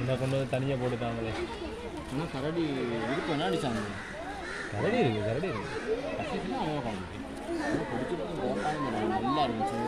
என்ன கொண்டு வந்து தனியாக போட்டுட்டாங்களே. இன்னும் கரடி இருக்கு என்ன அடிச்சாங்க? கரடி இருக்குது கரடி இருக்குது அவ்வளோ காணும் பிடிச்சிட்டு போட்டாங்க நல்லா இருந்துச்சு